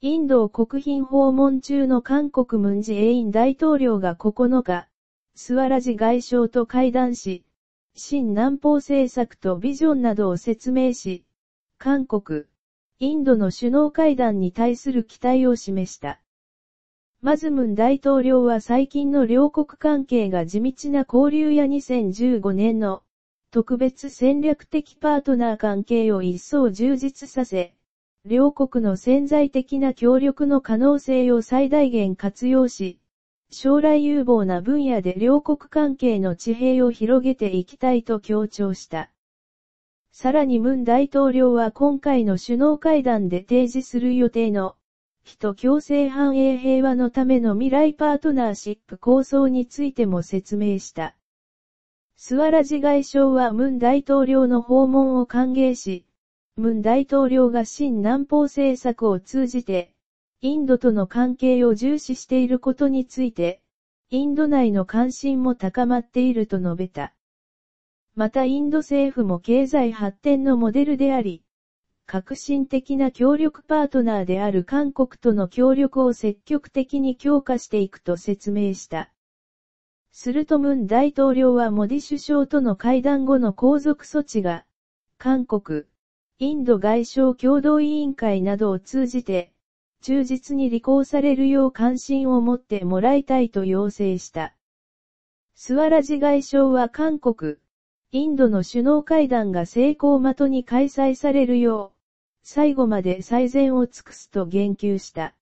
インドを国賓訪問中の韓国ムンジェイン大統領が9日、スワラジ外相と会談し、新南方政策とビジョンなどを説明し、韓国、インドの首脳会談に対する期待を示した。まずムン大統領は最近の両国関係が地道な交流や2015年の特別戦略的パートナー関係を一層充実させ、両国の潜在的な協力の可能性を最大限活用し、将来有望な分野で両国関係の地平を広げていきたいと強調した。さらにムン大統領は今回の首脳会談で提示する予定の、人共生繁栄平和のための未来パートナーシップ構想についても説明した。スワラジ外相はムン大統領の訪問を歓迎し、ムン大統領が新南方政策を通じて、インドとの関係を重視していることについて、インド内の関心も高まっていると述べた。またインド政府も経済発展のモデルであり、革新的な協力パートナーである韓国との協力を積極的に強化していくと説明した。するとムン大統領はモディ首相との会談後の皇族措置が、韓国、インド外相共同委員会などを通じて、忠実に履行されるよう関心を持ってもらいたいと要請した。スワラジ外相は韓国、インドの首脳会談が成功的に開催されるよう、最後まで最善を尽くすと言及した。